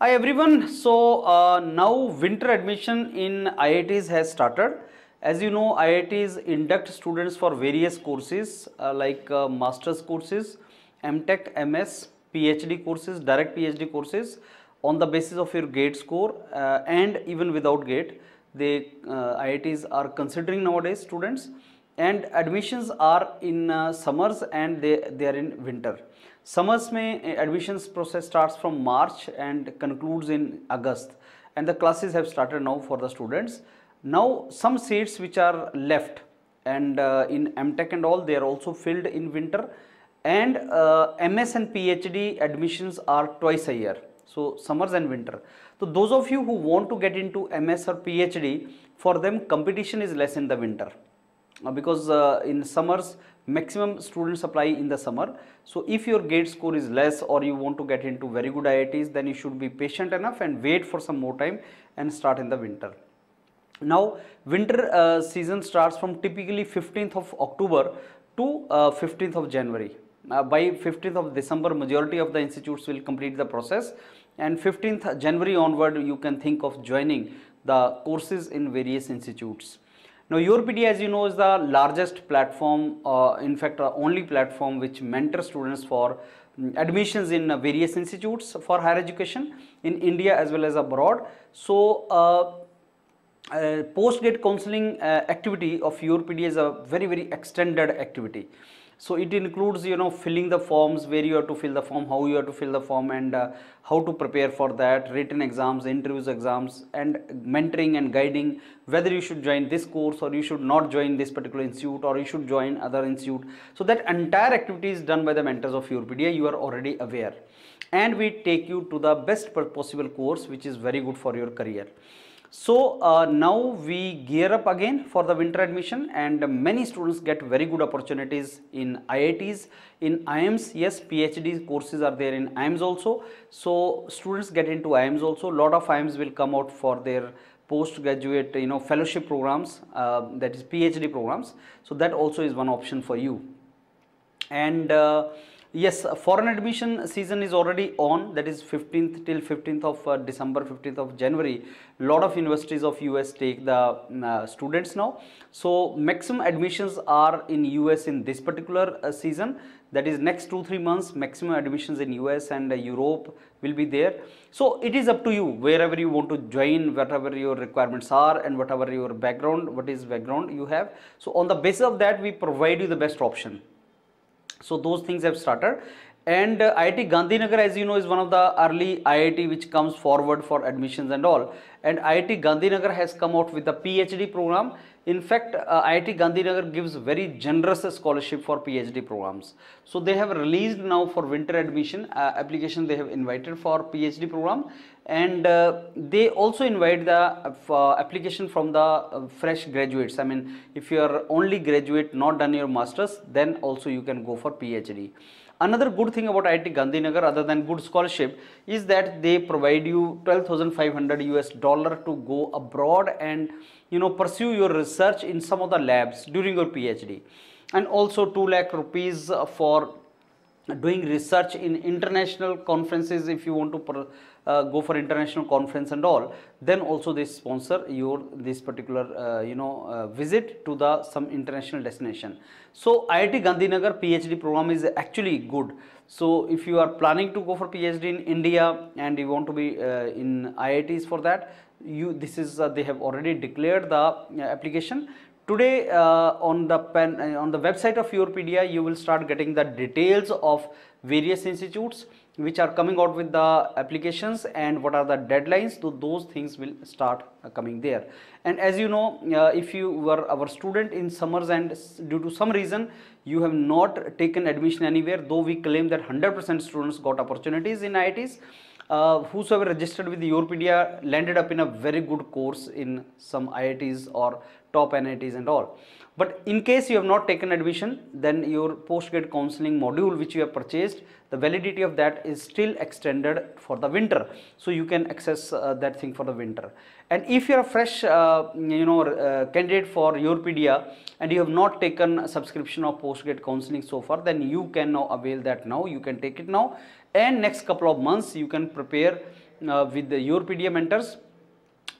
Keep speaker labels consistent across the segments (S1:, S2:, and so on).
S1: Hi everyone. So uh, now winter admission in IITs has started. As you know, IITs induct students for various courses uh, like uh, master's courses, MTech, MS, PhD courses, direct PhD courses on the basis of your GATE score uh, and even without GATE. They uh, IITs are considering nowadays students and admissions are in uh, summers and they, they are in winter. Summers में admissions process starts from March and concludes in August and the classes have started now for the students. Now some seats which are left and uh, in MTech and all they are also filled in winter and uh, MS and PhD admissions are twice a year. So summers and winter. So those of you who want to get into MS or PhD for them competition is less in the winter uh, because in summers maximum students apply in the summer. So if your gate score is less or you want to get into very good IITs then you should be patient enough and wait for some more time and start in the winter. Now winter uh, season starts from typically 15th of October to uh, 15th of January. Uh, by 15th of December majority of the institutes will complete the process and 15th January onward you can think of joining the courses in various institutes now YourPedia as you know is the largest platform, uh, in fact the only platform which mentors students for um, admissions in various institutes for higher education in India as well as abroad. So uh, uh, post-gate counseling uh, activity of YourPedia is a very very extended activity so it includes you know filling the forms where you have to fill the form how you have to fill the form and uh, how to prepare for that written exams interviews exams and mentoring and guiding whether you should join this course or you should not join this particular institute or you should join other institute. So that entire activity is done by the mentors of YourPedia you are already aware. And we take you to the best possible course which is very good for your career so uh, now we gear up again for the winter admission and many students get very good opportunities in IITs, in IIMs, yes PhD courses are there in IIMs also. So students get into IIMs also, lot of IIMs will come out for their postgraduate you know fellowship programs uh, that is PhD programs. So that also is one option for you. And uh, Yes, foreign admission season is already on. That is 15th till 15th of uh, December, 15th of January. Lot of universities of US take the uh, students now. So maximum admissions are in US in this particular uh, season. That is next two three months. Maximum admissions in US and uh, Europe will be there. So it is up to you wherever you want to join, whatever your requirements are, and whatever your background, what is background you have. So on the basis of that, we provide you the best option. So those things have started and uh, IIT Gandhinagar as you know is one of the early IIT which comes forward for admissions and all and IIT Gandhinagar has come out with a PhD program. In fact, uh, IIT Gandhinagar gives very generous scholarship for PhD programs. So they have released now for winter admission uh, application they have invited for PhD program and uh, they also invite the uh, application from the uh, fresh graduates. I mean if you are only graduate not done your masters then also you can go for PhD. Another good thing about IIT Gandhinagar other than good scholarship is that they provide you 12,500 US dollar to go abroad and you know pursue your research in some of the labs during your PhD and also 2 lakh rupees for doing research in international conferences if you want to uh, go for international conference and all then also they sponsor your this particular uh, you know uh, visit to the some international destination. So IIT Gandhinagar PhD program is actually good. So if you are planning to go for PhD in India and you want to be uh, in IITs for that you this is uh, they have already declared the uh, application today uh, on the pen uh, on the website of YourPedia you will start getting the details of various institutes which are coming out with the applications and what are the deadlines. So those things will start uh, coming there. And as you know uh, if you were our student in summers and due to some reason you have not taken admission anywhere though we claim that 100% students got opportunities in IITs uh, whosoever registered with YourPedia landed up in a very good course in some IITs or top NITs and all. But in case you have not taken admission, then your post-grad counseling module which you have purchased, the validity of that is still extended for the winter. So you can access uh, that thing for the winter. And if you are a fresh, uh, you know, uh, candidate for YourPedia and you have not taken a subscription of post-grad counseling so far, then you can now avail that now. You can take it now and next couple of months you can prepare uh, with the YourPedia mentors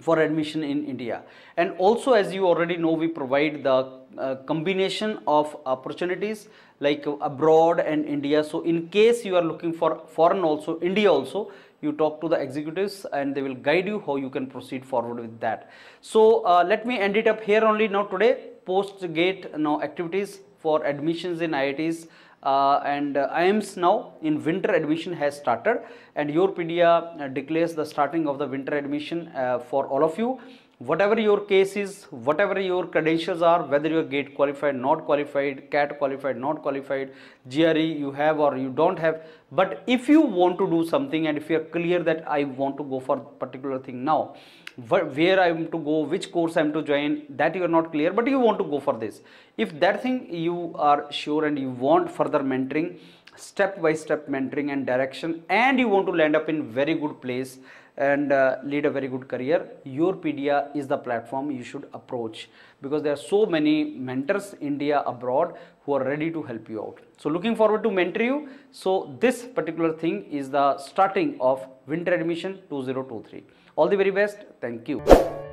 S1: for admission in India. And also as you already know, we provide the uh, combination of opportunities like abroad and India. So in case you are looking for foreign also, India also, you talk to the executives and they will guide you how you can proceed forward with that. So uh, let me end it up here only now today, post gate now activities for admissions in IITs uh, and uh, IIMS now in winter admission has started and YourPedia uh, declares the starting of the winter admission uh, for all of you. Whatever your case is, whatever your credentials are, whether you are gate qualified, not qualified, CAT qualified, not qualified, GRE you have or you don't have. But if you want to do something and if you are clear that I want to go for particular thing now, where I am to go, which course I am to join, that you are not clear, but you want to go for this. If that thing you are sure and you want further mentoring, step by step mentoring and direction, and you want to land up in very good place and uh, lead a very good career, your Yourpedia is the platform you should approach because there are so many mentors India abroad who are ready to help you out. So looking forward to mentor you. So this particular thing is the starting of winter admission 2023. All the very best. Thank you.